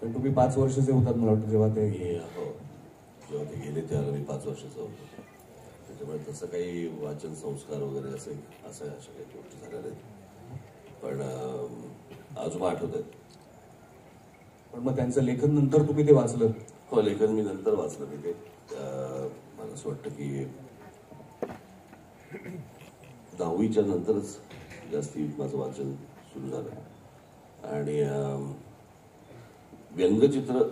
कारण तुम्ही पाच वर्षाचे होतात मला वाटतं जेव्हा ते हो. जेव्हा ते गेले त्यावेळेला मी पाच वर्षाचा होतो. त्याच्यामुळे तसं काही वाचन संस्कार वगैरे असे असं अशा काही गोष्टी झाल्या नाहीत. पण आजोबा आठवत आहेत. पण मग त्यांचं लेखन नंतर तुम्ही ते वाचलं? हो लेखन मी नंतर वाचलं मी ते. मला असं वाटतं की दहावीच्या नंतरच जास्ती माझं वाचन सुरू झालं. आणि व्यंगचित्र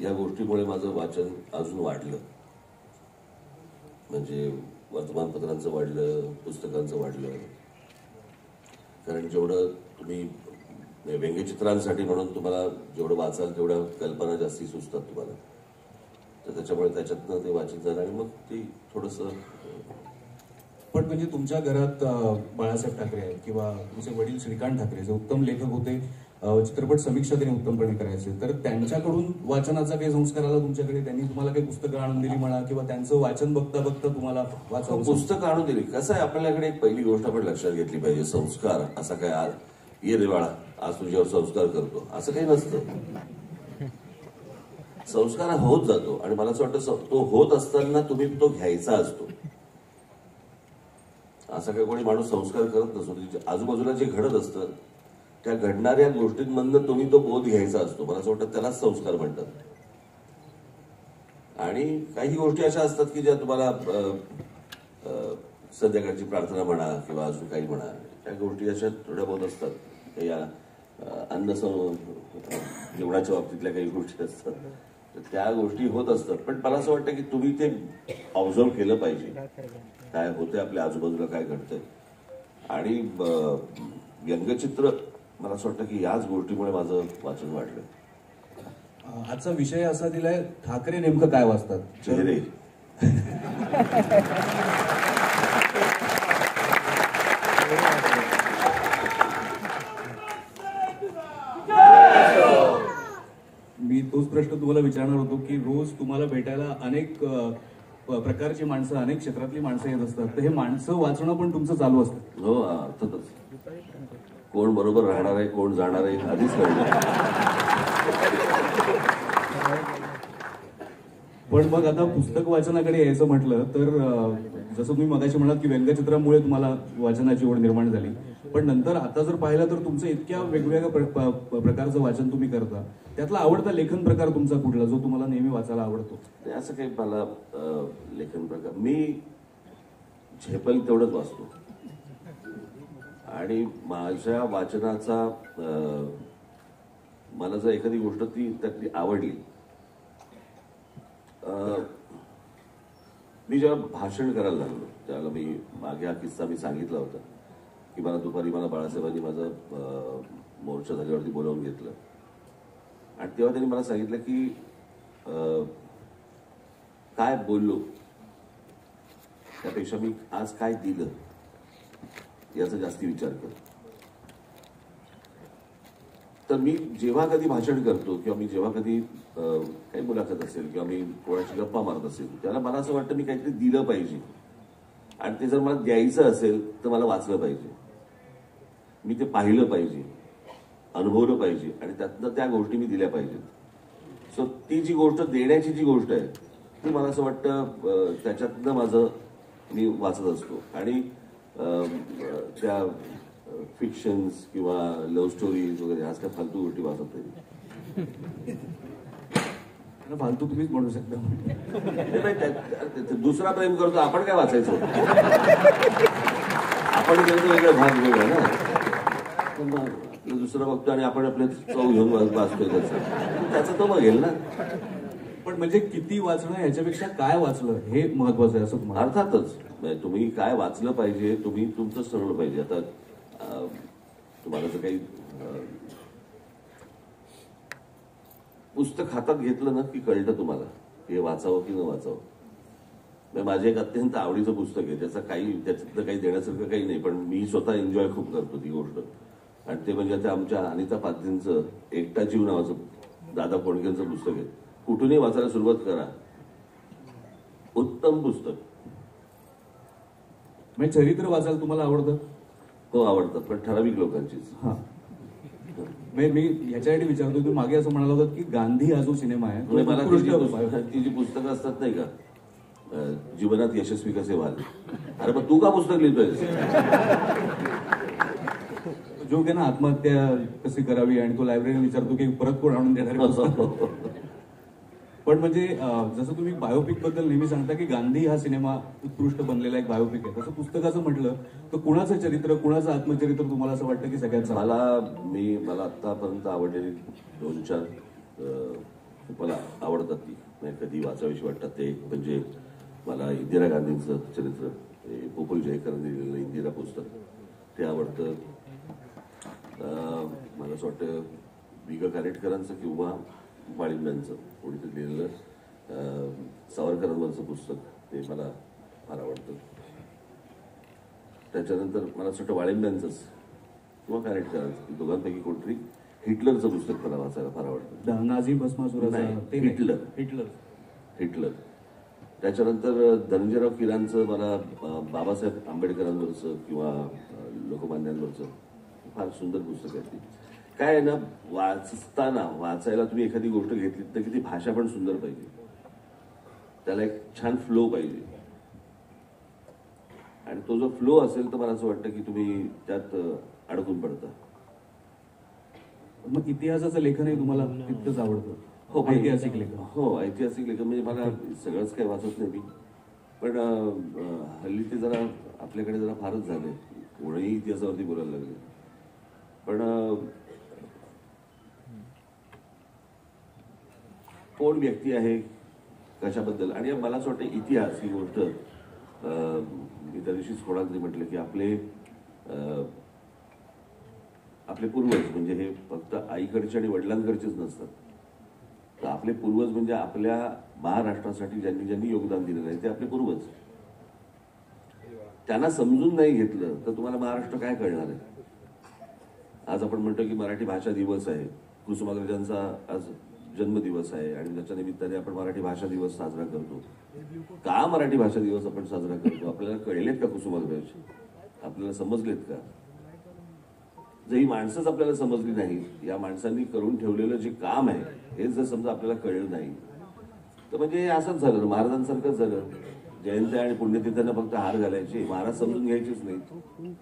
या गोष्टीमुळे माझं वाचन अजून वाढलं. म्हणजे वर्तमानपत्रांचं वाढलं पुस्तकांचं वाढलं. कारण जेवढं तुम्ही म्हणजे व्यंगचित्रांसाठी म्हणून तुम्हाला जेवढं वाचाल तेवढ्या कल्पना जास्ती सुचतात तुम्हाला. तर त्याच्यामुळे त्याच्यातनं ते वाचित झालं आणि मग ते थोडंसं पण म्हणजे तुमच्या घरात बाळासाहेब ठाकरे आहेत किंवा तुमचे वडील श्रीकांत ठाकरे जे उत्तम लेखक होते चित्रपट समीक्षा त्यांनी उत्तमपणे करायचे. तर त्यांच्याकडून वाचनाचा काही संस्कार आला तुमच्याकडे? त्यांनी तुम्हाला काही पुस्तकं आणून दिली म्हणा किंवा त्यांचं वाचन बघता बघता तुम्हाला वाचावं पुस्तकं आणून दिली. कसं आहे आपल्याकडे एक पहिली गोष्ट आपण लक्षात घेतली पाहिजे. संस्कार. असा काय आज ये रे बाळा आज तुझ्यावर संस्कार करतो. असं काही नसतं. संस्कार हा होत जातो. आणि मला असं वाटतं तो होत असताना तुम्ही तो घ्यायचा असतो. असा काही कोणी माणूस संस्कार करत नसतो. आजूबाजूला जे घडत असतं त्या घडणाऱ्या गोष्टींमधनं तुम्ही तो बोध घ्यायचा असतो. मला असं वाटतं त्यालाच संस्कार म्हणतात. आणि काही गोष्टी अशा असतात की ज्या तुम्हाला संध्याकाळची प्रार्थना म्हणा किंवा अजून काही म्हणा त्या गोष्टी अशा थोड्या बहुत असतात. या अन्न सं- जेवणाच्या बाबतीतल्या काही गोष्टी असतात. तर त्या गोष्टी होत असतात. पण मला असं वाटतं की तुम्ही ते ऑब्झर्व केलं पाहिजे. काय होतंय आपल्या आजूबाजूला काय घडतंय. आणि व्यंगचित्र मला असं वाटतं की याच गोष्टीमुळे माझं वाचन वाढलं. आजचा विषय असा दिलाय ठाकरे नेमकं काय वाचतात? चेहरे मी तोच प्रश्न तुम्हाला विचारणार होतो की रोज तुम्हाला भेटायला अनेक प्रकारची माणसं अनेक क्षेत्रातली माणसं येत असतात. तर हे माणसं वाचणं पण तुमचं चालू असतं. हो कोण बरोबर राहणार आहे कोण जाणार आहे आधीच कळलं. पण मग आता पुस्तक वाचनाकडे यायचं म्हटलं तर जसं तुम्ही मगाशी म्हणाल की व्यंगचित्रामुळे तुम्हाला वाचनाची ओढ निर्माण झाली. पण नंतर आता जर पाहिलं तर तुमचं इतक्या वेगवेगळ्या प्रकारचं वाचन तुम्ही करता. त्यातला आवडता लेखन प्रकार तुमचा कुठला जो तुम्हाला नेहमी वाचायला आवडतो? असं काही मला लेखन प्रकार मी झेपल तेवढंच वाचतो. आणि माझ्या वाचनाचा मला जर एखादी गोष्ट ती त्यातली आवडली मी जेव्हा भाषण करायला लागलो त्यावेळेला मी मागे हा किस्सा मी सांगितला होता की मला दुपारी मला बाळासाहेबांनी माझं मोर्चा झाल्यावरती बोलावून घेतलं. आणि तेव्हा त्यांनी मला सांगितलं की काय बोललो त्यापेक्षा मी आज काय दिलं? याचा जास्ती विचार कर. तर मी जेव्हा कधी भाषण करतो किंवा मी जेव्हा कधी काही मुलाखत असेल किंवा मी कोणाशी गप्पा मारत असेल त्याला मला असं वाटतं मी काहीतरी दिलं पाहिजे. आणि ते जर मला द्यायचं असेल तर मला वाचलं पाहिजे. मी ते पाहिलं पाहिजे. अनुभवलं पाहिजे. आणि त्यातनं त्या गोष्टी मी दिल्या पाहिजेत. सो ती जी गोष्ट देण्याची जी गोष्ट आहे ती मला असं वाटतं त्याच्यातनं माझं मी वाचत असतो. आणि त्या फिक्शन्स किंवा लव्ह स्टोरीज वगैरे आज काय फालतू गोष्टी वाचत नाही. फालतू तुम्हीच म्हणू शकता. दुसरा प्रेम करतो आपण काय वाचायचो? आपण करतो वेगळा भाग वेगळा ना. आपलं दुसरं बघतो आणि आपण आपले चव घेऊन वाचतोय त्याचं. त्याचं तो बघेल ना. पण म्हणजे किती वाचणं ह्याच्यापेक्षा काय वाचलं हे महत्वाचं आहे. असं अर्थातच. तुम्ही काय वाचलं पाहिजे तुम्ही तुमचं सरळ पाहिजे. आता तुम्हाला जर काही पुस्तक हातात घेतलं ना की कळतं तुम्हाला हे वाचावं की न वाचावं. म्हणजे माझे माझं एक अत्यंत आवडीचं पुस्तक आहे त्याचं काही त्याच्यातलं काही देण्यासारखं काही नाही पण मी स्वतः एन्जॉय खूप करतो ती गोष्ट. आणि ते म्हणजे आता आमच्या अनिता पाटीलचं एकटा जीव नावाचं दादा कोणकेंचं पुस्तक आहे. कुठूनही वाचायला सुरुवात करा. उत्तम पुस्तक. म्हणजे चरित्र वाचायला तुम्हाला आवडतं? हो आवडतं पण ठराविक लोकांचीच. हा. म्हणजे मी ह्याच्यासाठी विचारतो तुम्ही मागे असं म्हणाला होता की गांधी हा जो सिनेमा आहे म्हणजे मला ती जी. पुस्तकं- ती जी पुस्तकं असतात नाही का? अं, जीवनात यशस्वी कसे व्हाल? अरे मग तू का पुस्तक लिहितोय? जो की ना आत्महत्या कशी करावी आणि तो लायब्ररी विचारतो की परत कोण आणून देणार आहे पुस्तक? पण म्हणजे जसं तुम्ही बायोपिकबद्दल नेहमी सांगता की गांधी हा सिनेमा उत्कृष्ट बनलेला एक बायोपिक आहे. तसं पुस्तकाचं म्हटलं तर कुणाचं चरित्र कुणाचं आत्मचरित्र तुम्हाला असं वाटतं की सगळ्यात मला मी मला आतापर्यंत आवडलेली दोन चार मला आवडतात ती. म्हणजे कधी वाचावीशी वाटतात ते. म्हणजे मला इंदिरा गांधींचं चरित्र हे गोकुल जयकरांनी लिहिलेलं इंदिरा पुस्तक ते आवडतं. मला असं वाटतं विग कारेटकरांचं किंवा वाळिंब्यांचं कोणीतरी लिहिलेलं सावरकरांवरचं पुस्तक ते मला फार आवडतं. त्याच्यानंतर मला असं वाटतं वाळिंब्यांचंच किंवा कारेटकरांचं दोघांपैकी कोणतरी हिटलरचं पुस्तक मला वाचायला फार आवडतं. नाझी भस्मासुराचा. हिटलर. हिटलर. हिटलर. त्याच्यानंतर धनंजयराव किरांचं मला बाबासाहेब आंबेडकरांवरचं किंवा लोकमान्यांवरचं फार सुंदर पुस्तक आहे ती. काय आहे ना वाचताना वाचायला तुम्ही एखादी गोष्ट घेतली तर की ती भाषा पण सुंदर पाहिजे. त्याला एक छान फ्लो पाहिजे. आणि तो जो फ्लो असेल तर मला असं वाटतं की तुम्ही त्यात अडकून पडता. मग इतिहासाचं लेखनही तुम्हाला तितकंच आवडतं. हो ऐतिहासिक लेखन. हो ऐतिहासिक लेखन म्हणजे मला सगळंच काही वाचत नाही मी. पण हल्ली ते जरा आपल्याकडे जरा फारच झाले. कोणीही इतिहासावरती बोलायला लागले. पण अं, कोण व्यक्ती आहे कशाबद्दल? आणि मला असं वाटतं इतिहास ही गोष्ट मी त्या दिवशीच कोणाला म्हटलं की आपले आपले पूर्वज म्हणजे हे फक्त आईकडचे आणि वडिलांकडचेच नसतात. तर आपले पूर्वज म्हणजे आपल्या महाराष्ट्रासाठी ज्यांनी ज्यांनी योगदान दिलेलं आहे ते आपले पूर्वज. त्यांना समजून नाही घेतलं तर तुम्हाला महाराष्ट्र काय कळणार आहे? आज आपण म्हणतो की मराठी भाषा दिवस आहे. कुसुमाग्रजांचा आज जन्मदिवस आहे आणि त्याच्या निमित्ताने आपण मराठी भाषा दिवस साजरा करतो. का मराठी भाषा दिवस आपण साजरा करतो? आपल्याला कळलेत का कुसुमाग्रज? आपल्याला समजलेत का? जर ही माणसंच आपल्याला समजली नाही या माणसांनी करून ठेवलेलं जे काम आहे हे जर समजा आपल्याला कळलं नाही तर म्हणजे हे असंच झालं महाराजांसारखंच झालं. जयंत्या आणि पुण्यतिथ्यांना फक्त हार घालायचे महाराज समजून घ्यायचेच नाही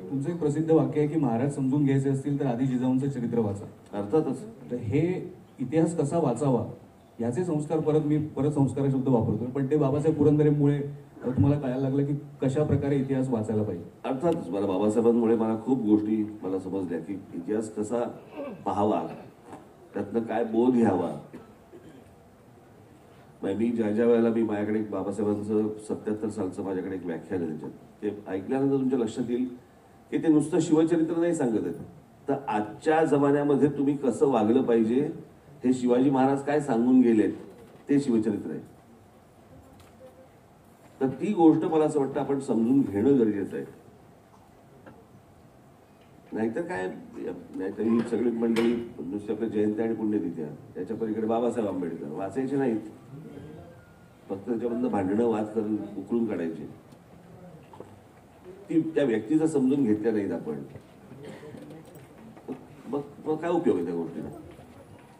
तुमचं एक प्रसिद्ध वाक्य आहे की महाराज समजून घ्यायचे असतील तर आधी जिजाऊंचं चरित्र वाचा. अर्थातच. तर हे इतिहास कसा वाचावा याचे संस्कार परत मी परत संस्कार शब्द वापरतो पण ते बाबासाहेब पुरंदरेमुळे तुम्हाला कळायला लागलं की कशा प्रकारे इतिहास वाचायला पाहिजे. अर्थातच. मला बाबासाहेबांमुळे मला खूप गोष्टी मला समजल्या की इतिहास कसा पाहावा त्यातनं काय बोध घ्यावा. म्हणजे मी ज्या ज्या वेळेला मी माझ्याकडे बाबासाहेबांचं सत्याहत्तर सालचं माझ्याकडे एक व्याख्यान आहे त्याच्यात ते ऐकल्यानंतर तुमच्या लक्षात येईल की ते नुसतं शिवचरित्र नाही सांगत आहेत तर आजच्या जमान्यामध्ये तुम्ही कसं वागलं पाहिजे हे शिवाजी महाराज काय सांगून गेलेत ते शिवचरित्र आहे. तर ती गोष्ट मला असं वाटतं आपण समजून घेणं गरजेचं आहे. नाहीतर काय नाहीतर ही सगळी मंडळी नुसती आपल्या जयंती आणि पुण्यतिथ्या त्याच्या पलीकडे बाबासाहेब आंबेडकर वाचायचे नाहीत. फक्त त्याच्यामधनं भांडणं वाद करून उकळून काढायचे. ती त्या व्यक्तीचं समजून घेतल्या नाहीत आपण. मग मग काय उपयोग आहे त्या गोष्टीला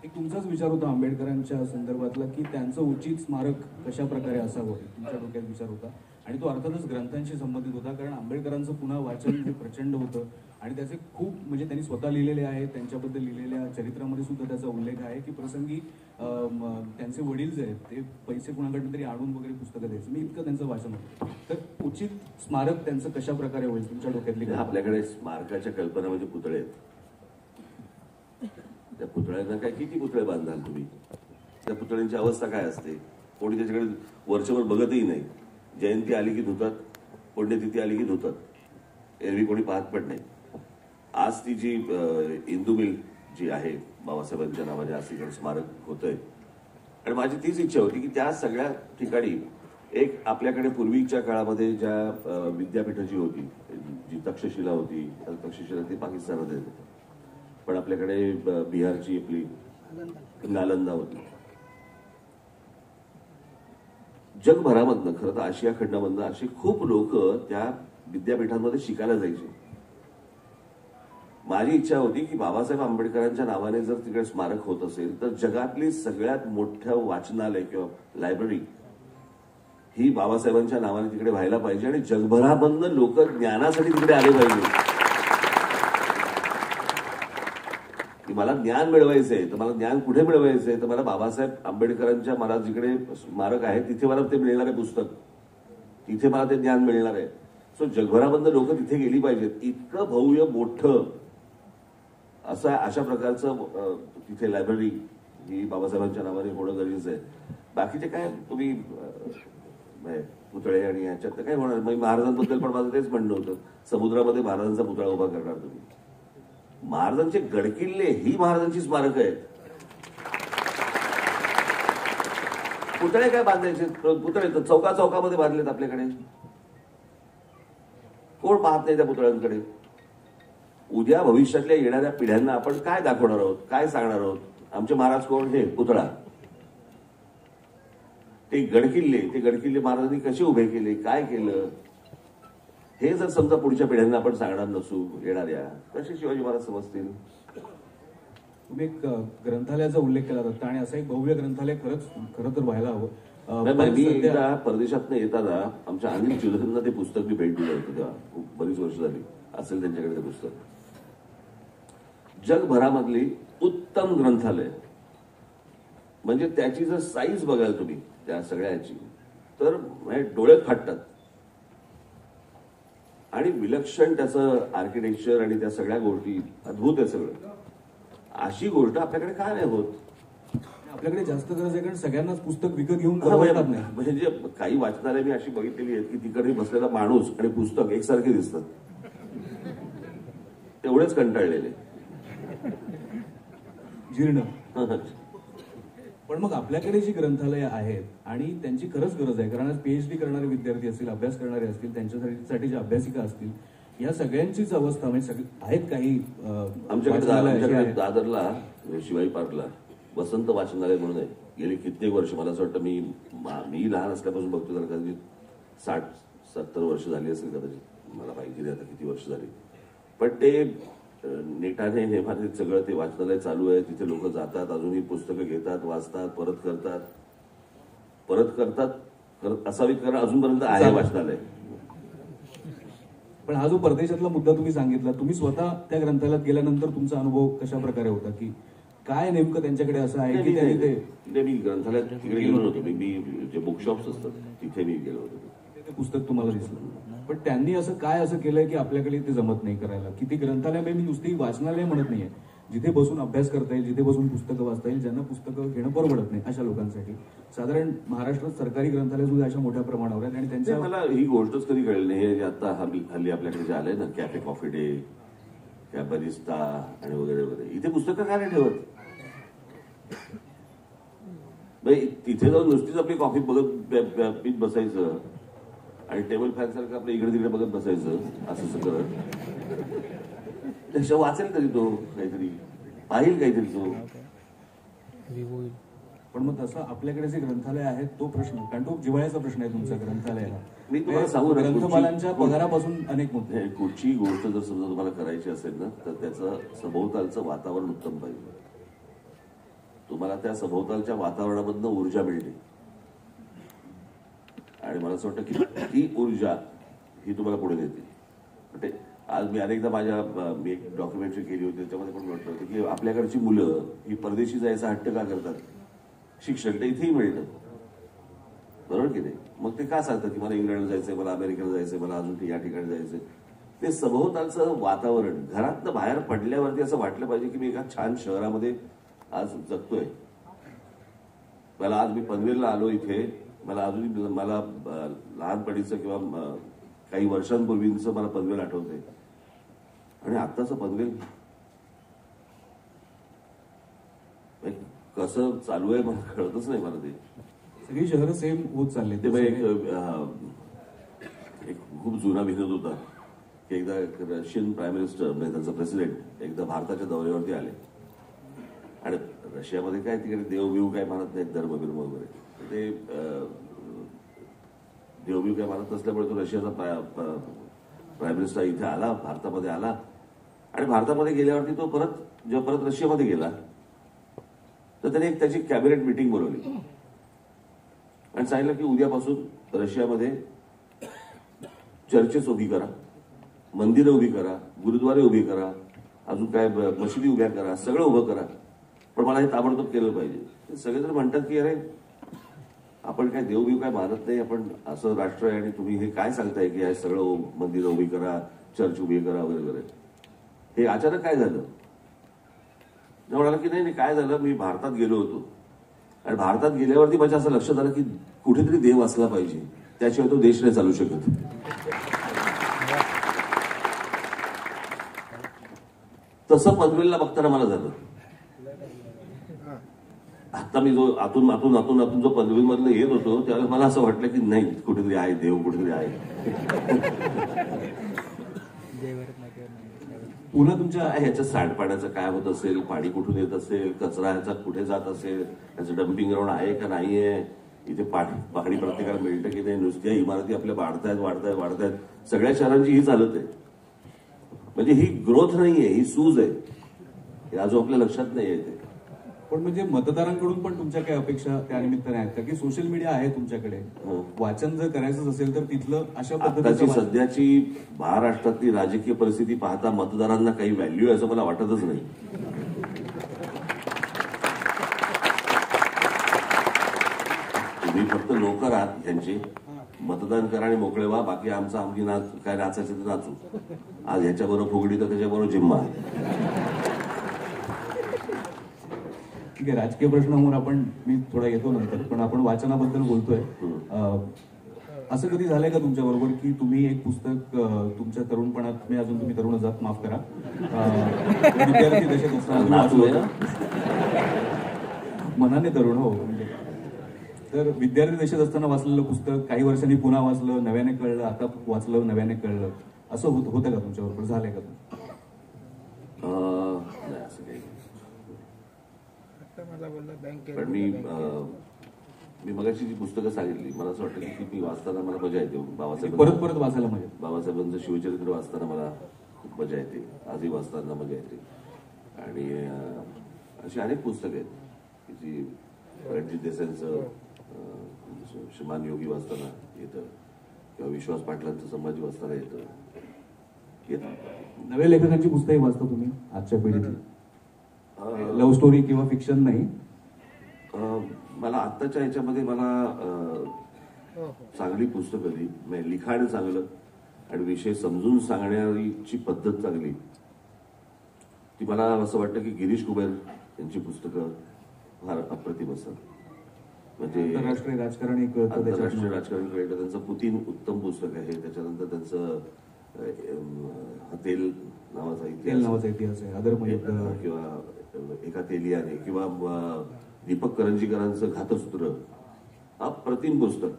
एक तुमचाच विचार होता आंबेडकरांच्या संदर्भातला की त्यांचं उचित स्मारक कशा प्रकारे असावं? तुमच्या डोक्यात विचार होता. आणि तो अर्थातच ग्रंथांशी संबंधित होता कारण आंबेडकरांचं पुन्हा वाचन हे प्रचंड होतं. आणि त्याचे खूप म्हणजे त्यांनी स्वतः लिहिलेले आहे त्यांच्याबद्दल लिहिलेल्या चरित्रामध्ये सुद्धा त्याचा उल्लेख आहे की प्रसंगी त्यांचे वडील जे आहेत ते पैसे कुणाकडनं तरी आणून वगैरे पुस्तकं द्यायचे. मी इतकं त्यांचं वाचन होतं. तर उचित स्मारक त्यांचं कशा प्रकारे होईल तुमच्या डोक्यातली म्हणजे? आपल्याकडे स्मारकाच्या कल्पनामध्ये पुतळे आहेत. त्या पुतळ्यांना काय किती पुतळे बांधाल तुम्ही? त्या पुतळ्यांची अवस्था काय असते? कोणी त्याच्याकडे वर्षभर बघतही नाही. जयंती आली की धुतात पुण्यतिथी आली की धुतात. एरवी कोणी पाहत पण नाही. आज ती जी इंदू मिल जी आहे बाबासाहेबांच्या नावाने आज तिकडे स्मारक होतंय. आणि माझी तीच इच्छा होती की त्या सगळ्या ठिकाणी एक आपल्याकडे पूर्वीच्या काळामध्ये ज्या अं, विद्यापीठं जी होती जी तक्षशिला होती तक्षशिला ती पाकिस्तानमध्ये पण आपल्याकडे ब- बिहारची आपली नालंदा होती. जगभरामधनं खरं तर आशिया खंडामधनं असे खूप लोक त्या विद्यापीठांमध्ये शिकायला जायचे. माझी इच्छा होती की बाबासाहेब आंबेडकरांच्या नावाने जर तिकडे स्मारक होत असेल तर जगातली सगळ्यात मोठं वाचनालय किंवा लायब्ररी ही बाबासाहेबांच्या नावाने तिकडे व्हायला पाहिजे आणि जगभरामधनं लोक ज्ञानासाठी तिकडे आले पाहिजे. की मला ज्ञान मिळवायचंय तर मला ज्ञान कुठे मिळवायचंय? तर मला बाबासाहेब आंबेडकरांच्या मला जिकडे स्मारक आहे तिथे मला ते मिळणार आहे पुस्तक. तिथे मला ते ज्ञान मिळणार. आहे सो जगभरामधनं लोक तिथे गेली पाहिजेत. इतकं भव्य मोठं असं अशा प्रकारचं तिथे लायब्ररी ही बाबासाहेबांच्या नावाने होणं गरजेचं आहे. बाकीचे काय तुम्ही पुतळे आणि याच्यात तर काय होणार? मग महाराजांबद्दल पण माझं तेच म्हणणं होतं. समुद्रामध्ये महाराजांचा पुतळा उभा करणार तुम्ही. महाराजांचे गडकिल्ले ही महाराजांची स्मारक आहेत. पुतळे काय बांधायचे? पुतळे तर चौका चौकामध्ये बांधलेत आपल्याकडे. कोण पाहत नाही त्या पुतळ्यांकडे? उद्या भविष्यातल्या येणाऱ्या पिढ्यांना आपण काय दाखवणार आहोत? काय सांगणार आहोत? आमचे महाराज कोण? हे पुतळा. ते गडकिल्ले ते गडकिल्ले महाराजांनी कसे उभे केले? काय केलं? हे जर समजा पुढच्या पिढ्यांना आपण सांगणार नसू येणाऱ्या कसे शिवाजी महाराज समजतील. तुम्ही एक ग्रंथालयाचा उल्लेख केला जाता आणि असं एक भव्य ग्रंथालय खरंच खरं तर व्हायला हवं. मी एकदा परदेशातनं येताना आमच्या अनिल चिलकरांना ते पुस्तक मी भेट दिलं होतं तेव्हा. खूप बरीच वर्ष झाली. असेल त्यांच्याकडे ते पुस्तक. जगभरामधली उत्तम ग्रंथालय. म्हणजे त्याची जर साईज बघाल तुम्ही त्या सगळ्याची तर म्हणजे डोळे फाटतात. आणि विलक्षण त्याचं आर्किटेक्चर आणि त्या सगळ्या गोष्टी अद्भुत आहे सगळं. अशी गोष्ट आपल्याकडे काय नाही होत? आपल्याकडे जास्त गरज आहे कारण सगळ्यांनाच पुस्तक विकत घेऊन म्हणजे म्हणजे काही वाचनालय मी अशी बघितलेली आहेत की तिकडे बसलेला माणूस आणि पुस्तक एकसारखे दिसतात. तेवढेच कंटाळलेले. जीर्ण. पण मग आपल्याकडे जी ग्रंथालय आहेत आणि त्यांची खरंच गरज आहे कारण आज पीएचडी करणारे विद्यार्थी असतील अभ्यास करणारे असतील त्यांच्यासाठी ज्या अभ्यासिका असतील या सगळ्यांचीच अवस्था म्हणजे सगळी आहेत काही आमच्याकडे. दादरला शिवाई पार्कला वसंत वाचनालय म्हणून आहे. गेली कित्येक वर्ष मला असं वाटतं मी मा- लहान असल्यापासून बघतो तर कदाचित साठ सत्तर वर्ष झाली असेल कदाचित. मला माहिती नाही आता किती वर्ष झाली. पण ते नेटाने नेमाने सगळं ते वाचनालय चालू आहे. तिथे लोक जातात अजूनही पुस्तकं घेतात वाचतात परत करतात. परत करतात करत असावीत कारण अजूनपर्यंत आहे. वाचनालय. पण हा जो परदेशातला मुद्दा तुम्ही सांगितला तुम्ही स्वतः त्या ग्रंथालयात गेल्यानंतर तुमचा अनुभव कशा प्रकारे होता? की काय नेमकं त्यांच्याकडे असं आहे की ते मी ग्रंथालयात तिकडे गेलो नव्हतो. मी जे बुकशॉप्स असतात तिथे मी गेलो होतो. ते पुस्तक तुम्हाला दिसलं. पण त्यांनी असं काय असं केलंय की आपल्याकडे ते जमत नाही करायला? किती ग्रंथालय मी नुसती वाचनालय म्हणत नाहीये. जिथे बसून अभ्यास करता येईल जिथे बसून पुस्तकं वाचता येईल ज्यांना पुस्तकं घेणं परवडत नाही अशा लोकांसाठी. साधारण महाराष्ट्रात सरकारी ग्रंथालय सुद्धा अशा मोठ्या प्रमाणावर आहेत आणि त्यांच्या मला ही गोष्टच कधी कळली नाही. हे आता हल्ली आपल्याकडे जे आलंय ना कॅफे कॉफी डे कॅबरिस्ता आणि वगैरे वगैरे. इथे पुस्तकं काय नाही ठेवत? तिथे जाऊन नुसतीच आपली कॉफी बघत पीत बसायचं. आणि टेबल फॅन सारखं आपलं इकडे तिकडे बघत बसायचं असं असं करत त्याच्या वाचेल तरी तो काहीतरी. पाहिल काहीतरी तो. पण मग तसं आपल्याकडे जे ग्रंथालय आहे तो प्रश्न कारण तो जिव्हाळ्याचा प्रश्न आहे तुमचा ग्रंथालयाला. मी तुम्हाला ते सांगू ग्रंथपालांच्या पगारापासून अनेक मुद्दे आहेत. कुठचीही गोष्ट जर समजा तुम्हाला करायची असेल ना तर त्याचं सभोवतालचं वातावरण उत्तम पाहिजे. तुम्हाला त्या सभोवतालच्या वातावरणामधनं ऊर्जा मिळते. आणि मला असं वाटतं की ती ऊर्जा ही तुम्हाला पुढे देते. म्हणजे आज मी अनेकदा माझ्या मी एक डॉक्युमेंटरी केली होती त्याच्यामध्ये पण म्हटलं होतं की आपल्याकडची मुलं ही परदेशी जायचा हट्ट का करतात? शिक्षण तर इथेही मिळतं. बरोबर की नाही? मग ते का सांगतात की मला इंग्लंडला जायचंय मला अमेरिकेला जायचंय मला अजून या ठिकाणी जायचंय? ते सभोवतालचं वातावरण घरातनं बाहेर पडल्यावरती असं वाटलं पाहिजे की मी एका छान शहरामध्ये आज जगतोय. मला आज मी पनवेलला आलो इथे मला अजूनही मला लहानपणीचं किंवा काही वर्षांपूर्वीचं मला पनवेल आठवतंय. आणि आत्ताचं पनवेल कसं चालू आहे मला कळतच नाही मला ते. सगळी शहरं सेम होत चालले ते मग एक खूप जुना विनोद होता की एकदा एक रशियन प्राईम मिनिस्टर म्हणजे त्यांचा प्रेसिडेंट एकदा भारताच्या दौऱ्यावरती आले. आणि रशियामध्ये काय तिकडे देवबिव काय मानत नाहीत धर्म बिर्म वगैरे. ते अं, काय मानत नसल्यामुळे तो रशियाचा प्राईम मिनिस्टर इथे आला भारतामध्ये आला. आणि भारतामध्ये गेल्यावरती तो परत जेव्हा परत रशियामध्ये गेला तर त्याने एक त्याची कॅबिनेट मिटिंग बोलवली. आणि सांगितलं की उद्यापासून रशियामध्ये चर्चेस उभी करा मंदिरं उभी करा गुरुद्वारे उभी करा अजून काय मशिदी उभ्या करा सगळं उभं करा. पण मला हे ताबडतोब केलं पाहिजे. सगळेजण म्हणतात की अरे आपण काय देवबीव काय मानत नाही? आपण असं राष्ट्र आहे आणि तुम्ही हे काय सांगताय की हे सगळं मंदिरं उभी करा चर्च उभी करा वगैरे वगैरे. हे अचानक काय झालं? म्हणाला की नाही नाही काय झालं? मी भारतात गेलो होतो. आणि भारतात गेल्यावरती माझ्या असं लक्षात आलं की कुठेतरी देव असला पाहिजे. त्याशिवाय तो देश नाही चालू शकत. तसं पनवेलला बघताना मला झालं. आता मी जो आतून आतून आतून आतून जो पनवेल मधलं येत होतो त्यावेळेस मला असं वाटलं की नाही कुठेतरी आहे देव कुठेतरी आहे. पुन्हा तुमच्या ह्याच्या सांडपाण्याचं काय होत असेल? पाणी कुठून येत असेल? कचरा ह्याचा कुठे जात असेल? ह्याचं डम्पिंग ग्राउंड आहे का नाहीये? इथे पाणी पाणी प्रत्येकाला मिळतं की नाही? नुसत्या इमारती आपल्या वाढतायत वाढतायत वाढतायत. सगळ्या शहरांची ही चालत आहे. म्हणजे ही ग्रोथ नाहीये ही सूज आहे. हे अजून आपल्या लक्षात नाही येते पण म्हणजे मतदारांकडून पण तुमच्या काही अपेक्षा त्या निमित्ताने आहेत का? की सोशल मीडिया आहे तुमच्याकडे. हो. वाचन जर करायचंच असेल तर तिथलं अशा पद्धतीचं सध्याची महाराष्ट्रातली राजकीय परिस्थिती पाहता मतदारांना काही व्हॅल्यू आहे असं मला वाटतच नाही. तुम्ही फक्त नोकर आहात यांचे मतदान करा आणि मोकळे व्हा. बाकी आमचं आमची नाच काय नाचायचं ते नाचू. आज ह्याच्याबरोबर फुगडी तर त्याच्याबरोबर जिम्मा ठीक आहे राजकीय प्रश्नांवर आपण मी थोडा येतो नंतर पण आपण वाचनाबद्दल बोलतोय. असं कधी झालंय का तुमच्या बरोबर की तुम्ही एक पुस्तक तुमच्या तरुणपणात मी अजून तुम्ही तरुणच आहात माफ करा. विद्यार्थी दशेत असताना मनाने तरुण हो म्हणजे. तर विद्यार्थी दशेत असताना वाचलेलं पुस्तक काही वर्षांनी पुन्हा वाचलं नव्याने कळलं आता वाचलं नव्याने कळलं. असं होत होतं का तुमच्याबरोबर? झालंय का अं, नाही, असं काही नाही. पण मी मी मगाशी जी पुस्तकं सांगितली मला असं वाटतं की ती मी वाचताना मला मजा येते. बाबासाहेब परत परत वाचायला मजा बाबासाहेबांचं शिवचरित्र वाचताना मला खूप मजा येते. आजही वाचताना मजा येते. आणि अशी अनेक पुस्तकं आहेत. की जी रणजित देसाईंचं श्रीमान योगी वाचताना येतं. किंवा विश्वास पाटलांचं संभाजी वाचताना येतं. येतं. नव्या लेखकांची पुस्तके वाचता तुम्ही आजच्या पिढीतली? लव्ह स्टोरी किंवा फिक्शन नाही. मला आत्ताच्या ह्याच्यामध्ये मला अं, चांगली पुस्तकं ली म्हणजे लिखाण चांगलं आणि विषय समजून सांगण्याची पद्धत चांगली. ती मला असं वाटतं की गिरीश कुबेर यांची पुस्तकं फार अप्रतिम असतात. म्हणजे आंतरराष्ट्रीय राजकारण एक आंतरराष्ट्रीय राजकारण कळतं त्यांचं पुतीन उत्तम पुस्तक आहे. त्याच्यानंतर त्यांचं अं, तेल नावाचा इतिहास नावाचा इतिहास आहे किंवा एका तेलियाने किंवा दीपक करंजीकरांचं घातसूत्र. अप्रतिम पुस्तक.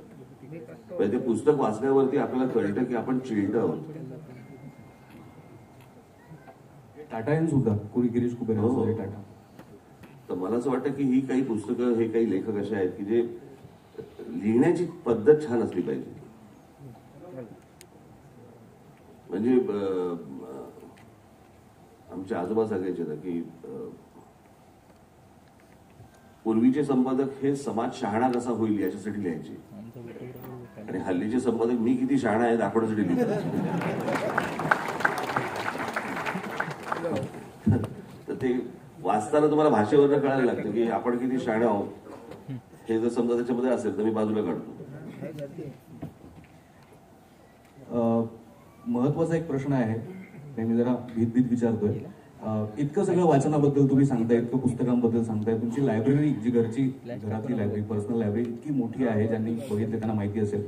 म्हणजे ते पुस्तक वाचण्यावरती आपल्याला कळतं की आपण चिल्ड आहोत. टाटा यांनी सुद्धा. गिरीश कुबेर हो. टाटा. तर मला असं वाटतं की ही काही पुस्तकं हे काही लेखक असे आहेत की जे लिहिण्याची पद्धत छान असली पाहिजे. म्हणजे आमचे आजोबा सांगायचे ना की पूर्वीचे संपादक हे समाज शहाणा कसा होईल याच्यासाठी लिहायचे. आणि हल्लीचे संपादक मी किती शहाणा आहे दाखवण्यासाठी लिहितो तर ते वाचताना तुम्हाला भाषेवरनं कळायला लागतं की आपण किती शहाणे आहोत. हे जर समजा त्याच्यामध्ये असेल तर मी बाजूला काढतो. महत्त्वाचा एक प्रश्न आहे. मी जरा भीत भीत विचारतोय इतकं सगळं वाचनाबद्दल तुम्ही सांगताय इतकं पुस्तकांबद्दल सांगताय. तुमची लायब्ररी जी घरची घरातली लायब्ररी पर्सनल लायब्ररी इतकी मोठी आहे ज्यांनी बघितले त्यांना माहिती असेल.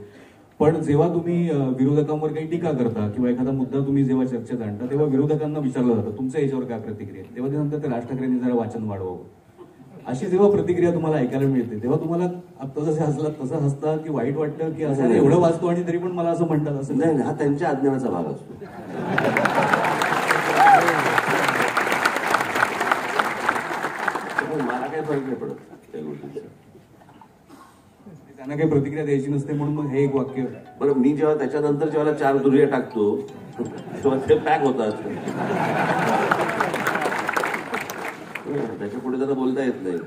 पण जेव्हा तुम्ही विरोधकांवर काही टीका करता किंवा एखादा मुद्दा तुम्ही जेव्हा चर्चेत आणता तेव्हा विरोधकांना विचारलं जातं तुमच्या याच्यावर काय प्रतिक्रिया? तेव्हा ते सांगतात ते राज ठाकरेंनी जरा वाचन वाढवावं. अशी जेव्हा प्रतिक्रिया तुम्हाला ऐकायला मिळते तेव्हा तुम्हाला आता जसे हसलात तसं हसता की वाईट वाटतं की असं एवढं वाचतो आणि तरी पण मला असं म्हणतात असं नाही नाही, हा त्यांच्या अज्ञानाचा भाग असतो त्यामुळे मला काही फरक नाही पडत त्या गोष्टीचा. त्यांना काही प्रतिक्रिया द्यायची नसते म्हणून मग हे एक वाक्य. बरं मी जेव्हा त्याच्यानंतर जेव्हा चार दुर्या टाकतो तेव्हा ते पॅक होतात त्याच्या पुढे जरा बोलता येत नाही.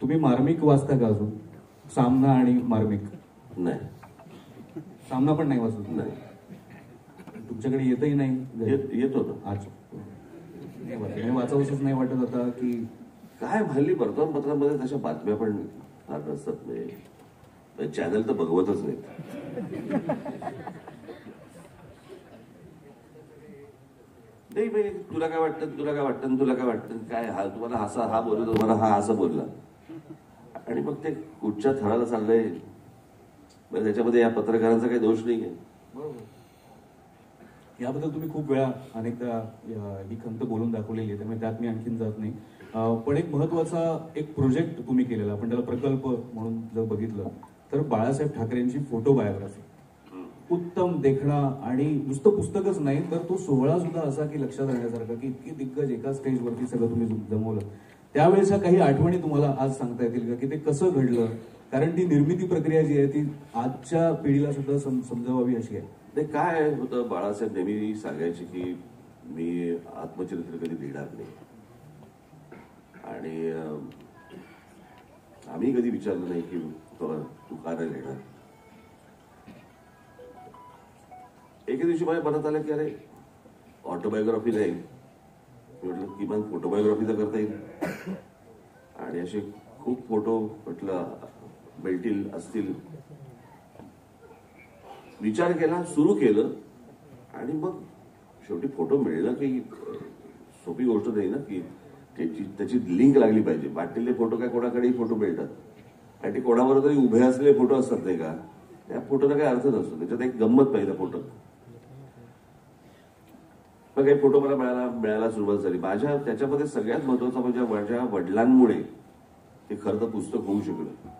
तुम्ही मार्मिक वाचता का अजून? सामना आणि मार्मिक. नाही. सामना पण नाही वाचत? नाही. तुमच्याकडे येतही नाही? येत येत होतं. अच्छा. मी वाटत. नाही नाही वाटत आता की काय हल्ली वर्तमानपत्रामध्ये तशा बातम्या पण फार नसतात म्हणजे चॅनल तर बघवतच नाहीत. नाही म्हणजे तुला काय वाटतं? तुला काय वाटतं? तुला काय वाटतं? काय हा तुम्हाला हसा हा बोलू तुम्हाला हा असं बोलला. आणि मग ते कुठच्या थराला चाललंय? म्हणजे त्याच्यामध्ये या पत्रकारांचा काही दोष नाही आहे याबद्दल तुम्ही खूप वेळा अनेकदा ही खंत बोलून दाखवलेली आहे त्यामुळे त्यात मी आणखीन जात नाही. पण एक महत्त्वाचा एक प्रोजेक्ट तुम्ही केलेला आपण त्याला प्रकल्प म्हणून जर बघितलं तर बाळासाहेब ठाकरेंची फोटो बायोग्राफी उत्तम देखणं आणि नुसतं पुस्तकच नाही तर तो सोहळा सुद्धा असा की लक्षात राहण्यासारखा की इतकी दिग्गज एका स्टेजवरती सगळं तुम्ही जम- जमवलं. त्यावेळेच्या काही आठवणी तुम्हाला आज सांगता येतील का की ते कसं घडलं? कारण ती निर्मिती प्रक्रिया जी आहे ती आजच्या पिढीला सुद्धा सम- समजावावी अशी आहे. ते काय होतं? बाळासाहेब नेहमी सांगायचे की मी आत्मचरित्र कधी लिहिणार नाही. आणि आम्ही कधी विचारलं नाही की "बाबा, तू का नाही लिहिणार एके दिवशी माझ्या मनात आलं की अरे ऑटोबायोग्राफी नाही. म्हटलं किमान फोटोबायोग्राफी तर करता येईल. आणि असे खूप फोटो म्हटलं मिळतील असतील. विचार केला सुरू केलं. आणि मग शेवटी फोटो मिळला काही सोपी गोष्ट नाही ना की त्याची त्याची लिंक लागली पाहिजे. वाटलेले फोटो काय कोणाकडेही फोटो मिळतात. आणि ते कोणावर तरी उभे असलेले फोटो असतात नाही का? त्या फोटोला काही अर्थ नसतो. त्याच्यात एक गंमत पाहिजे फोटो मग काही फोटो मला मिळाला मिळायला सुरुवात झाली. माझ्या त्याच्यामध्ये सगळ्यात महत्वाचं म्हणजे माझ्या वडिलांमुळे ते खरं तर पुस्तक होऊ शकलं.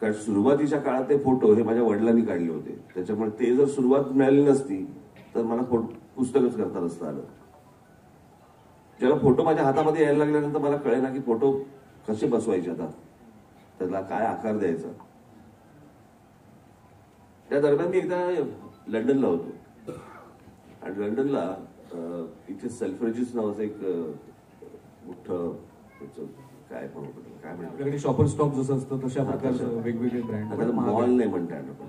कारण सुरुवातीच्या काळात ते फोटो हे माझ्या वडिलांनी काढले होते. त्याच्यामुळे ते जर सुरुवात मिळाली नसती तर मला फो- पुस्तकच करता नसतं आलं. ज्याला फोटो माझ्या हातामध्ये यायला लागल्यानंतर मला कळेना की फोटो कसे बसवायचे आता. त्याला काय आकार द्यायचा. त्या दरम्यान मी एकदा लंडनला होतो. आणि लंडनला इथे इथे सेल्फरेजिस नावाचं एक मोठं काय काय म्हणतो आपल्याकडे शॉपर स्टॉप जसं असतं तशा प्रकारचं. वेगवेगळे ब्रँड मॉल नाही म्हणता येणार.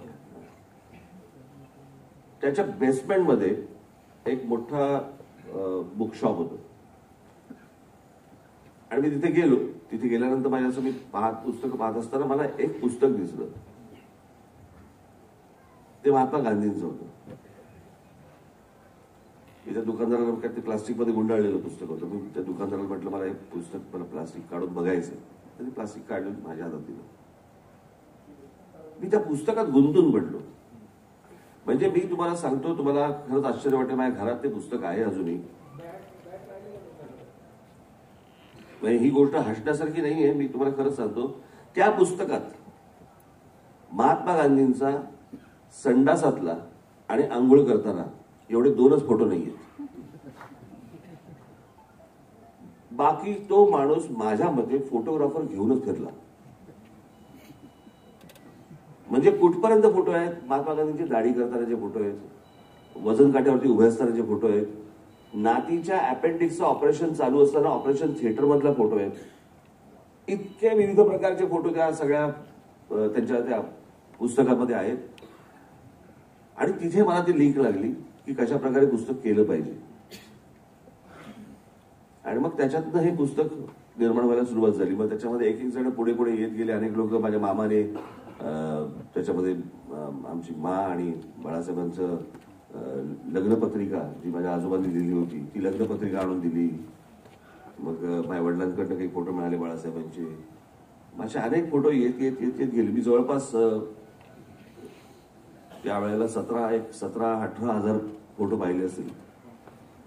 त्याच्या बेसमेंटमध्ये एक मोठा बुकशॉप होतं. आणि मी तिथे गेलो. तिथे गेल्यानंतर माझ्या असं मी पाहत पुस्तकं पाहत असताना मला एक पुस्तक दिसलं. ते महात्मा गांधींचं होतं. मी त्या दुकानदाराला काय ते प्लास्टिकमध्ये गुंडाळलेलं पुस्तक होतं. मी त्या दुकानदाराला म्हटलं मला एक पुस्तक मला प्लास्टिक काढून बघायचं त्यांनी प्लास्टिक काढून माझ्या हातात दिलं. मी त्या पुस्तकात गुंतून पडलो. म्हणजे मी तुम्हाला सांगतो तुम्हाला खरंच आश्चर्य वाटेल माझ्या घरात ते पुस्तक आहे अजूनही. म्हणजे ही गोष्ट हसण्यासारखी नाही आहे मी तुम्हाला खरंच सांगतो. त्या पुस्तकात महात्मा गांधींचा संडासातला आणि आंघोळ करताना एवढे दोनच फोटो नाही आहेत बाकी तो माणूस माझ्या मते फोटोग्राफर घेऊनच फिरला. म्हणजे कुठपर्यंत फोटो आहेत? महात्मा गांधींची दाढी करतानाचे फोटो आहेत वजन काट्यावरती उभे असतानाचे फोटो आहेत नातीच्या अपेंडिक्सचं ऑपरेशन चालू असताना ऑपरेशन थिएटर मधला फोटो आहेत. इतके विविध प्रकारचे फोटो त्या सगळ्या त्यांच्या त्या पुस्तकामध्ये आहेत. आणि तिथे मला ती लीक लागली. की कशा प्रकारे पुस्तक केलं पाहिजे. आणि मग त्याच्यातनं हे पुस्तक निर्माण व्हायला सुरुवात झाली. मग त्याच्यामध्ये एक एक जण पुढे पुढे येत गेले. अनेक लोक माझ्या मामाने त्याच्यामध्ये आमची मा आणि बाळासाहेबांचं लग्नपत्रिका जी माझ्या आजोबांनी लिहिली होती ती लग्नपत्रिका आणून दिली. मग माझ्या वडिलांकडनं काही फोटो मिळाले बाळासाहेबांचे. माझे अनेक फोटो येत येत येत येत गेले. मी जवळपास त्यावेळेला सतरा एक सतरा अठरा हजार फोटो पाहिले असतील.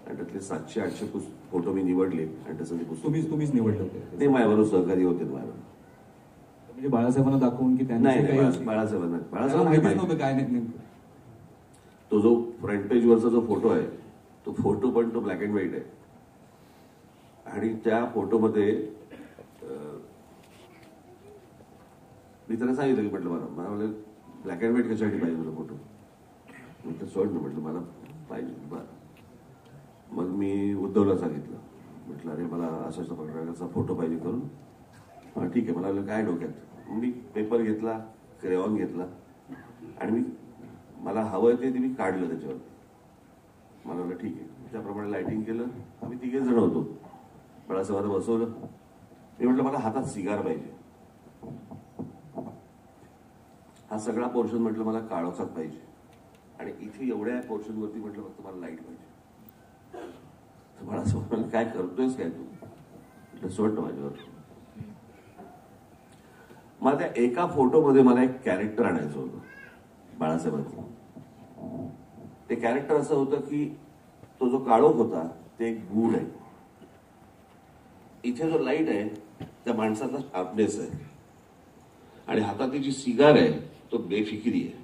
आणि त्यातले सातशे आठशे फोटो मी निवडले आणि तसं ते पुस्तक तुम्हीच तुम्हीच निवडलं होतं. ते माझ्याबरोबर सहकारी होते माझ्याबरोबर म्हणजे बाळासाहेबांना दाखवून की त्यांनी नाही बाळासाहेबांना माहितीच माहिती. नव्हतं काय नाही नेमकं. तो जो फ्रंट पेज वरचा जो फोटो आहे तो फोटो पण तो ब्लॅक अँड व्हाईट आहे. आणि त्या फोटोमध्ये मी त्याला सांगितलं की म्हटलं मला मला ब्लॅक अँड व्हाईट कशासाठी पाहिजे तुला फोटो म्हटलं सोड ना म्हटलं मला पाहिजे. बरं. मग मी उद्धवला सांगितलं. म्हटलं अरे मला अशा अशा प्रकारचा फोटो पाहिजे करून. हां ठीक आहे. मला काय डोक्यात? मी पेपर घेतला क्रेऑन घेतला. आणि मी मला हवं ते ते मी काढलं त्याच्यावर. मला वाटलं ठीक आहे. त्याप्रमाणे लायटिंग केलं. आम्ही तिघे जण होतो. बाळासाहेबांना बसवलं. मी म्हटलं मला हातात सिगार पाहिजे. हा सगळा पोर्शन म्हटलं मला काळोखात पाहिजे. आणि इथे एवढ्या पोर्शन वरती म्हटलं फक्त मला लाइट पाहिजे. तर मला असं म्हणाल काय करतोयस काय तू? म्हटलं सोड माझ्यावर. मला त्या एका फोटोमध्ये मला एक कॅरेक्टर आणायचं होतं बाळासाहेबांचं. ते कॅरेक्टर असं होतं की तो जो काळोख होता ते एक गूढ आहे. इथे जो लाइट आहे त्या माणसाचा शार्पनेस आहे. आणि हातात जी सिगार आहे तो बेफिकिरी आहे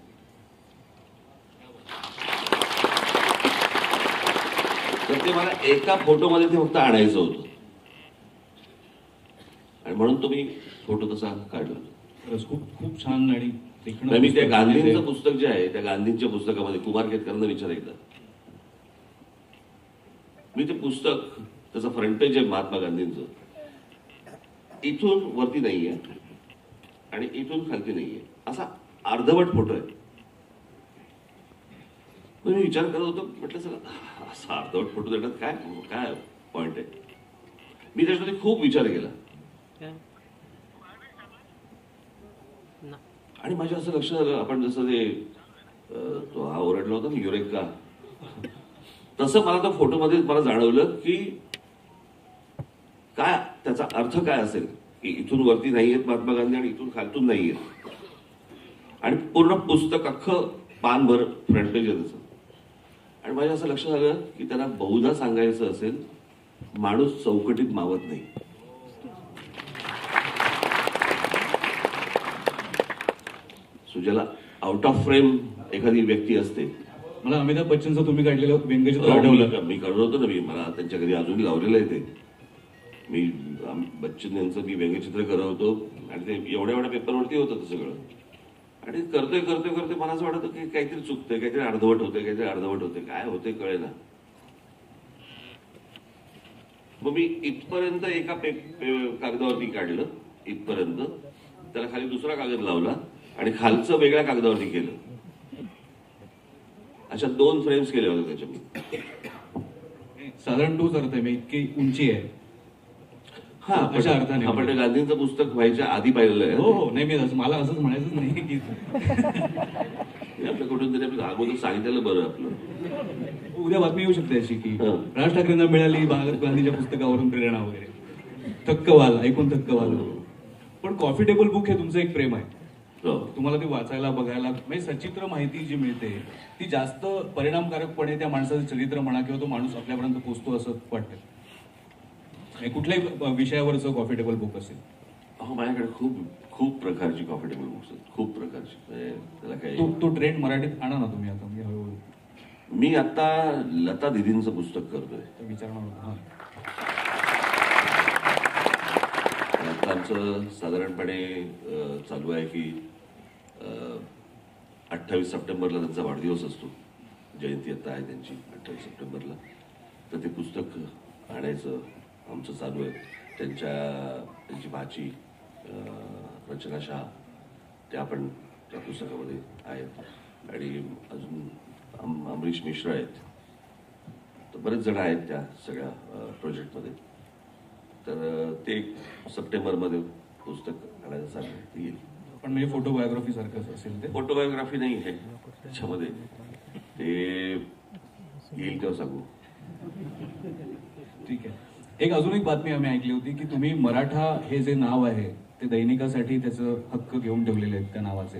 तर ते मला एका फोटोमध्ये ते फक्त आणायचं होतं. आणि म्हणून तो मी फोटो तसा काढला. खूप खूप छान आणि मी त्या गांधींचं. पुस्तक जे आहे त्या गांधींच्या पुस्तकामध्ये कुमार केतकरांना विचार एकदा. मी ते पुस्तक त्याचं फ्रंटेज आहे महात्मा गांधींचं. इथून वरती नाहीये आणि इथून खालती नाहीये. असा अर्धवट फोटो आहे. मी विचार करत होतो म्हटलं सर असा अर्धवट फोटो देण्यात काय काय पॉइंट आहे? मी त्याच्यामध्ये खूप विचार केला. आणि माझ्या असं लक्ष झालं आपण जसं ते तो हा ओरडला होता ना युरेका. तसं मला त्या फोटोमध्ये मला जाणवलं की काय त्याचा अर्थ काय असेल? की इथून वरती नाही आहेत महात्मा गांधी आणि इथून खालतून नाही आहेत आणि पूर्ण पुस्तक अख्खं पानभर फ्रंट पेज आहे त्याचं. आणि माझ्या असं लक्ष झालं की त्यांना बहुधा सांगायचं असेल माणूस चौकटीत मावत नाही. सो ज्याला आउट ऑफ फ्रेम एखादी व्यक्ती असते. मला अमिताभ बच्चनचं तुम्ही काढलेलं व्यंगचित्र हो, आठवलं मी करत होतो ना मी मला त्यांच्या घरी अजूनही लावलेलं आहे ते. मी बच्चन यांचं मी व्यंगचित्र करत होतो आणि ते एवढ्या एवढ्या पेपरवरती होतं ते सगळं. आणि करतोय करतोय करतोय मला असं वाटत की काहीतरी चुकतंय काहीतरी अर्धवट होतंय काहीतरी अर्धवट होते काय होते कळेना. मग मी इथपर्यंत एका पे पे- कागदावरती काढलं इथपर्यंत. त्याला खाली दुसरा कागद लावला आणि खालचं वेगळ्या कागदावरती केलं. अशा दोन फ्रेम्स केल्या होत्या त्याच्या मी साधारण तोच अर्थ आहे मी इतकी उंची आहे. हा अशा अर्थाने. आपण ते गांधींचं पुस्तक व्हायच्या आधी पाहिलेलं हो आहे. हो नाही मी मला असंच म्हणायचंच नाही की हे आपल्या कुठून तरी आपलं अगोदर सांगितलेलं बरं आपलं. उद्या बातमी येऊ शकते अशी की हं. राज ठाकरेंना मिळाली गांधीच्या पुस्तकावरून प्रेरणा वगैरे. थक्क व्हाल ऐकून थक्क व्हाल पण कॉफी टेबल बुक हे तुमचं एक प्रेम आहे. हो. तुम्हाला ते वाचायला बघायला म्हणजे सचित्र माहिती जी मिळते ती जास्त परिणामकारकपणे त्या माणसाचं चरित्र म्हणा किंवा तो माणूस आपल्यापर्यंत पोहोचतो असं वाटतं. कुठल्याही विषयावरचं कॉफी टेबल बुक असेल. अहो माझ्याकडे खूप खूप प्रकारची कॉफी टेबल बुक्स आहेत. खूप प्रकारची. म्हणजे त्याला काही तो तो ट्रेंड मराठीत आणा ना तुम्ही आता. म्हणजे हळूहळू मी आता लता दिदींचं पुस्तक करतोय. विचारणार हां. आमचं साधारणपणे चालू आहे की अठ्ठावीस सप्टेंबरला त्यांचा वाढदिवस असतो. जयंती आता आहे त्यांची अठ्ठावीस सप्टेंबरला. तर ते पुस्तक आणायचं. आमचं चालू आहे. त्यांच्या त्यांची भाची रचना शहा त्या पण त्या पुस्तकामध्ये आहेत. आणि अजून अम- अमरीश मिश्रा आहेत. तर बरेच जण आहेत त्या सगळ्या प्रोजेक्टमध्ये. तर ते सप्टेंबरमध्ये पुस्तक आणायचं चालू येईल. पण म्हणजे फोटो बायोग्राफी सारखंच असेल ते? फोटोबायोग्राफी नाही आहे. त्याच्यामध्ये. ते येईल तेव्हा सांगू. ठीक आहे. एक अजून एक बातमी आम्ही ऐकली होती की तुम्ही मराठा हे जे नाव आहे ते दैनिकासाठी त्याचं हक्क घेऊन ठेवलेले आहेत त्या नावाचे.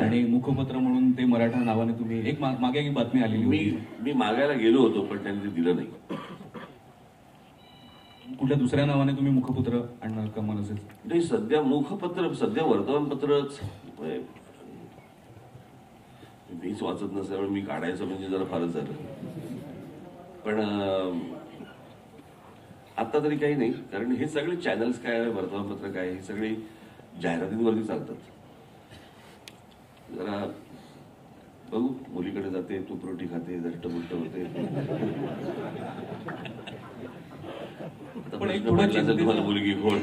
आणि मुखपत्र म्हणून ते मराठा नावाने तुम्ही एक मागे एक बातमी आलेली मी मी मागायला गेलो होतो पण त्यांनी ते दिलं नाही. कुठल्या दुसऱ्या नावाने तुम्ही मुखपत्र आणणार का मला असेल नाही सध्या मुखपत्र सध्या वर्तमानपत्रच मीच वाचत नसल्यामुळे मी काढायचं म्हणजे जरा फारच झालं. पण आता तरी काही नाही कारण हे सगळे चॅनल्स काय वर्तमानपत्र काय हे सगळे जाहिरातींवरती चालतात. जरा बघू मुलीकडे जाते तूप रोटी खाते होते. तर चिंतेचा- तुम्हाला मुलगी कोण?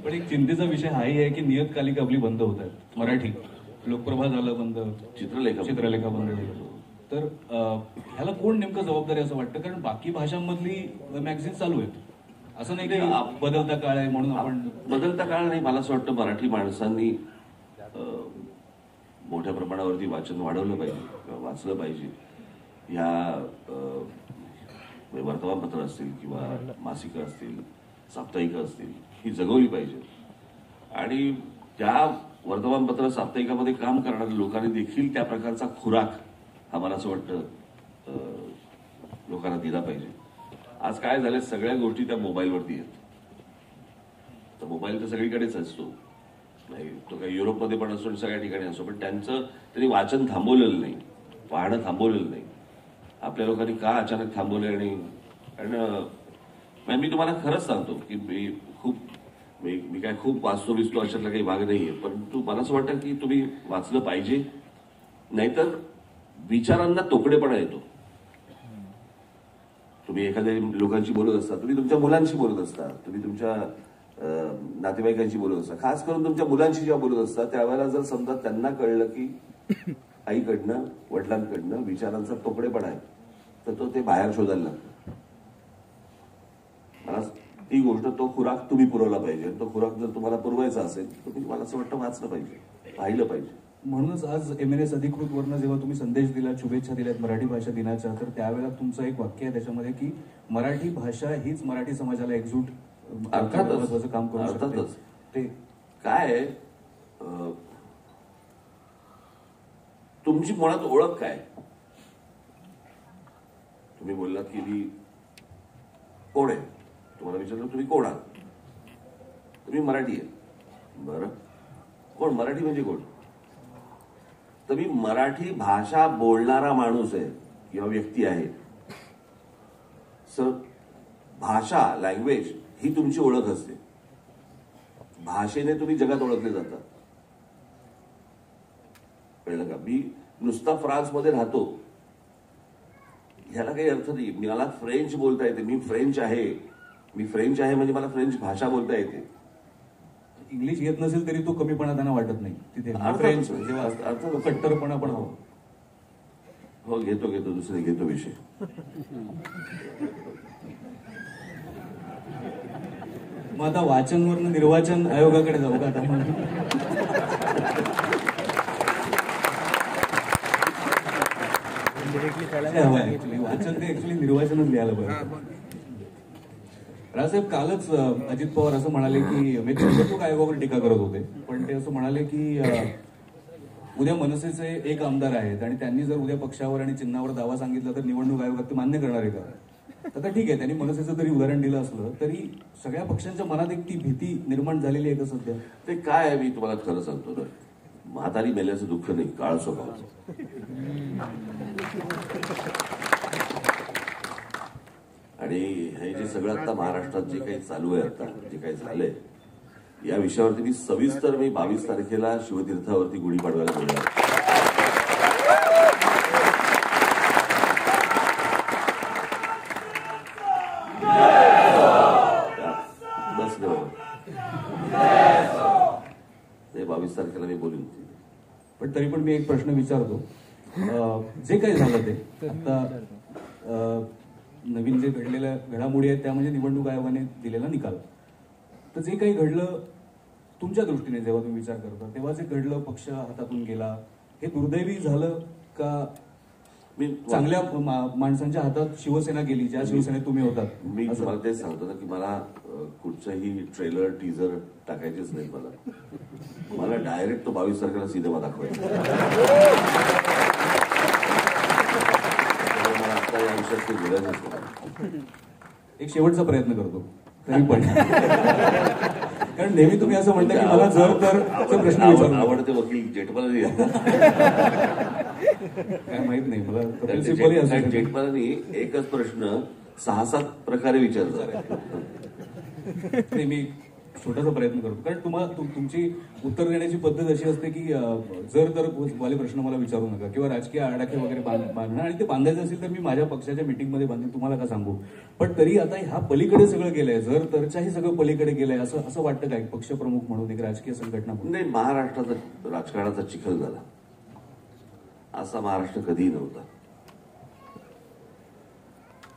पण एक चिंतेचा विषय हाही आहे की नियतकालिक आपली बंद होत आहेत. मराठी लोकप्रभा झालं बंद चित्रलेखा चित्रलेखा बंद. झालं तर ह्याला कोण नेमकं जबाबदारी असं वाटतं? कारण बाकी भाषांमधली मॅगझिन चालू आहेत. असं नाही की बदलता काळ आहे म्हणून आपण बदलता काळ नाही. मला असं वाटतं मराठी माणसांनी मोठ्या प्रमाणावरती वाचन वाढवलं पाहिजे किंवा वाचलं पाहिजे. ह्या म्हणजे वर्तमानपत्र असतील किंवा मासिकं असतील साप्ताहिकं असतील ही जगवली पाहिजे. आणि त्या वर्तमानपत्र साप्ताहिकामध्ये काम करणाऱ्या लोकांनी देखील त्या प्रकारचा खुराक हा मला असं वाटतं लोकांना दिला पाहिजे. आज काय झालं सगळ्या गोष्टी त्या मोबाईलवरती आहेत. तर मोबाईल तर सगळीकडेच असतो. नाही तो काही युरोपमध्ये पण असतो सगळ्या ठिकाणी असतो पण त्यांचं त्यांनी वाचन थांबवलेलं नाही. पाहणं थांबवलेलं नाही. आपल्या लोकांनी का अचानक थांबवले आणि कारण मी तुम्हाला खरंच सांगतो की मी खूप मी मी काय खूप वाचतो विचतो अशातला काही भाग नाही आहे परंतु मला असं वाटतं की तुम्ही वाचलं पाहिजे. नाहीतर विचारांना तोकडेपणा येतो. तुम्ही एखाद्या लोकांशी बोलत असता तुम्ही तुमच्या मुलांशी बोलत असता तुम्ही तुमच्या नातेवाईकांशी बोलत असता खास करून तुमच्या मुलांशी जेव्हा बोलत असता त्यावेळेला जर समजा त्यांना कळलं की आईकडनं वडिलांकडनं विचारांचा तोकडेपणा आहे तर तो ते बाहेर शोधायला लागतो. मला ती गोष्ट तो खुराक तुम्ही पुरवला पाहिजे. तो खुराक जर तुम्हाला पुरवायचा असेल तर तुम्ही मला असं वाटतं वाचलं पाहिजे पाहिलं पाहिजे. म्हणूनच आज एम एन एस अधिकृत वरनं जेव्हा तुम्ही संदेश दिला शुभेच्छा दिल्यात मराठी भाषा दिनाच्या तर त्यावेळेला तुमचं एक वाक्य आहे त्याच्यामध्ये की मराठी भाषा हीच मराठी समाजाला एकजूट. महत्वाचं काम करू शकते. अर्थातच. ते काय तुमची मुळात ओळख काय? तुम्ही बोललात की मी कोण आहे? तुम्हाला विचारलं तुम्ही कोण आहात? तुम्ही मराठी आहे. बरं. कोण? मराठी म्हणजे कोण? तर मी मराठी भाषा बोलणारा माणूस आहे किंवा व्यक्ती आहे. सर भाषा लँग्वेज ही तुमची ओळख असते. भाषेने तुम्ही जगात ओळखले जातात कळलं का? मी नुसता फ्रान्समध्ये राहतो. ह्याला काही अर्थ नाही. मला फ्रेंच बोलता येते. मी फ्रेंच आहे. मी फ्रेंच आहे म्हणजे मला फ्रेंच भाषा बोलता येते. इंग्लिश येत नसेल तरी तो कमीपणा त्यांना वाटत नाही तिथे. फ्रेंच जेव्हा. कट्टरपणा पण हो हो घेतो घेतो दुसरे घेतो विषय मग आता वाचनवरनं निर्वाचन आयोगाकडे जाऊ का आता actually? वाचन ते ऍक्च्युली निर्वाचनच लिहायला पाहिजे राजसाहेब कालच अजित पवार असं म्हणाले की मी निवडणूक आयोगावर टीका करत होते पण ते असं म्हणाले की उद्या मनसेचे एक आमदार आहेत आणि त्यांनी जर उद्या पक्षावर आणि चिन्हावर दावा सांगितला तर निवडणूक आयोगात ते मान्य करणार आहे का? तर ठीक आहे त्यांनी मनसेचं जरी उदाहरण दिलं असलं तरी सगळ्या पक्षांच्या मनात एक ती भीती निर्माण झालेली आहे का सध्या? ते काय आहे मी तुम्हाला खरं सांगतो तर म्हातारी मेल्याचं दुःख नाही काळ स्वभाव आणि हे जे सगळं आता महाराष्ट्रात जे काही चालू आहे आता जे काही झालंय या विषयावरती मी सविस्तर मी बावीस तारखेला शिवतीर्थावरती गुढी पाडवायला बोलणार बस बावीस तारखेला मी बोलून. पण तरी पण मी एक प्रश्न विचारतो. जे काही झालं ते आता जे घडलेल्या घडामोडी आहेत त्या म्हणजे निवडणूक आयोगाने दिलेला निकाल. तर जे काही घडलं तुमच्या दृष्टीने जेव्हा तुम्ही विचार करता तेव्हा जे घडलं पक्ष हातातून गेला हे दुर्दैवी झालं का? मी चांगल्या मा- माणसांच्या हातात शिवसेना गेली ज्या शिवसेनेत तुम्ही होतात. मी. तुम्हाला तेच सांगतो ना की मला कुठचंही ट्रेलर टीजर टाकायचेच नाही मला. मला डायरेक्ट तो बावीस तारखेला सिनेमा दाखवायचा. मला आता या विषयात नाही एक शेवटचा प्रयत्न करतो तरी पण कारण नेहमी तुम्ही असं म्हणता की मला जर तर प्रश्न आवडते वकील जेठमलानी. काय माहीत नाही मला. जेठमलानी एकच प्रश्न सहा सात प्रकारे विचारतात ते मी छोटासा प्रयत्न करतो कारण तुम्हाला तुम- तुमची उत्तर देण्याची पद्धत अशी असते की जर तर वाले प्रश्न मला विचारू नका किंवा राजकीय आडाखे वगैरे बांध- बांधणं आणि ते बांधायचं असेल तर मी माझ्या पक्षाच्या मिटिंगमध्ये बांधेन तुम्हाला का सांगू? पण तरी आता ह्या पलीकडे सगळं गेलंय जर तरच्याही सगळं पलीकडे गेलंय असं असं वाटतं काय पक्षप्रमुख म्हणून एक राजकीय संघटना म्हणून? नाही महाराष्ट्राचा राजकारणाचा चिखल झाला. असा महाराष्ट्र कधीही नव्हता.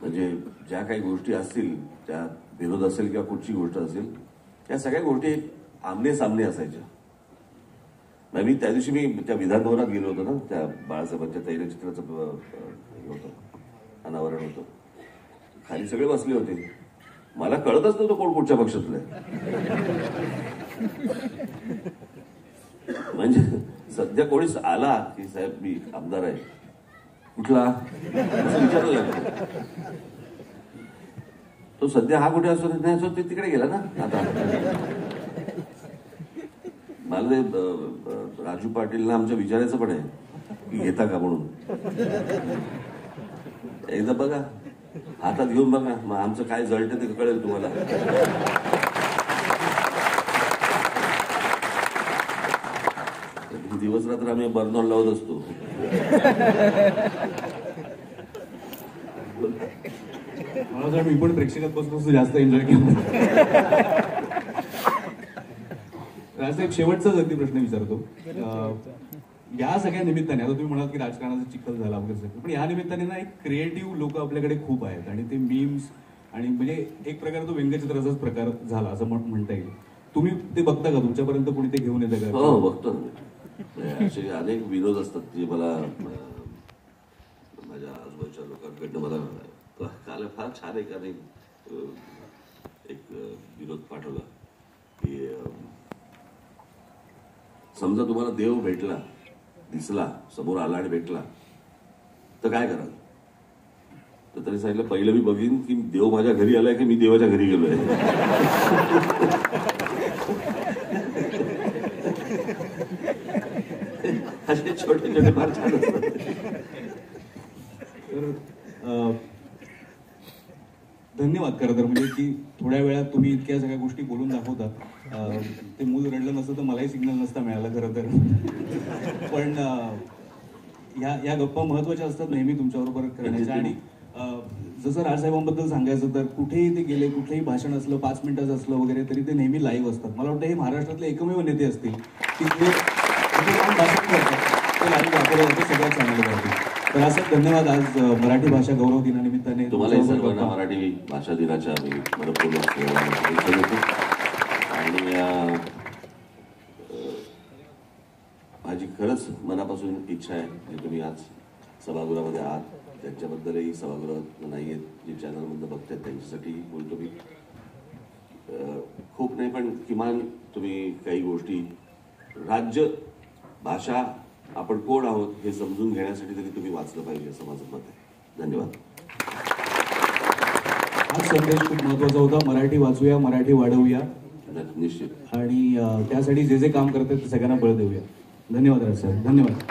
म्हणजे ज्या काही गोष्टी असतील त्या विरोध असेल किंवा कुठची गोष्ट असेल या सगळ्या गोष्टी आमने सामने असायच्या. नाही मी त्या दिवशी मी त्या विधान भवनात गेलो होतो ना त्या बाळासाहेबांच्या तैलचित्राचं होतं अनावरण होतं. खाली सगळे बसले होते. मला कळतच नव्हतं कोण कुठच्या पक्षातलं म्हणजे सध्या कोणीच आला की साहेब मी आमदार आहे. कुठला? असं विचारायला तो सध्या हा कुठे असतो नाही असतो ते तिकडे गेला ना आता. मला ते राजू पाटीलला आमच्या विचारायचं पण आहे की घेता का म्हणून. एकदा बघा हातात घेऊन बघा मग आमचं काय जळतं ते कळेल तुम्हाला. दिवस रात्र आम्ही बर्नॉल लावत असतो. वाटतं मी पण प्रेक्षकात बसून बसून जास्त एन्जॉय केलं राजसाहेब शेवटचाच अगदी प्रश्न विचारतो. या सगळ्या निमित्ताने आता तुम्ही म्हणाल की राजकारणाचा चिखल झाला वगैरे सगळं पण या निमित्ताने ना एक क्रिएटिव्ह लोक आपल्याकडे खूप आहेत आणि ते मीम्स आणि म्हणजे एक प्रकारे तो व्यंगचित्राचाच प्रकार झाला असं म्हण- म्हणता येईल. तुम्ही ते बघता का? तुमच्यापर्यंत कोणी ते घेऊन येतं का? हो बघतो. म्हणजे असे अनेक विनोद असतात जे मला माझ्या आजूबाजूच्या लोकांकडनं मला काल फार छान एकाने नाही एक विनोद पाठवला की समजा तुम्हाला देव भेटला दिसला समोर आला आणि भेटला तर काय कराल? तर त्यांनी सांगितलं पहिलं मी बघीन की देव माझ्या घरी आलाय की मी देवाच्या घरी गेलोय. असे छोटे छोटे फार छान असतात. धन्यवाद खरं तर. म्हणजे की थोड्या वेळात तुम्ही इतक्या सगळ्या गोष्टी बोलून दाखवता अं, ते मूल रडलं नसतं तर मलाही सिग्नल नसता मिळाला खरं तर. पण अं, या या गप्पा महत्त्वाच्या असतात नेहमी तुमच्याबरोबर करण्याच्या. आणि जसं राजसाहेबांबद्दल सांगायचं तर कुठेही ते गेले कुठेही भाषण असलं पाच मिनिटाचं असलं वगैरे तरी ते नेहमी लाईव्ह असतात. मला वाटतं हे महाराष्ट्रातले एकमेव नेते असतील. की ते भाषण करतात ते लाईव्ह जातं सगळ्यात चांगलं पाहिजे तर असं धन्यवाद. आज मराठी भाषा गौरव दिनानिमित्ताने तुम्हालाही सर्वांना मराठी भाषा दिनाच्या मी मनपूर्वक आणि माझी खरंच मनापासून इच्छा आहे की तुम्ही आज सभागृहामध्ये आहात. त्यांच्याबद्दलही सभागृहात नाही आहेत. जे चॅनलमधनं बघतात त्यांच्यासाठी बोलतो मी. खूप नाही पण किमान तुम्ही काही गोष्टी राज्य भाषा आपण कोण आहोत हे समजून घेण्यासाठी तरी तुम्ही वाचलं पाहिजे असं माझं मत आहे. धन्यवाद. हा संदेश खूप महत्त्वाचा होता. मराठी वाचूया मराठी वाढवूया. निश्चित. आणि त्यासाठी जे जे काम करतात ते सगळ्यांना बळ देऊया. धन्यवाद राज साहेब धन्यवाद.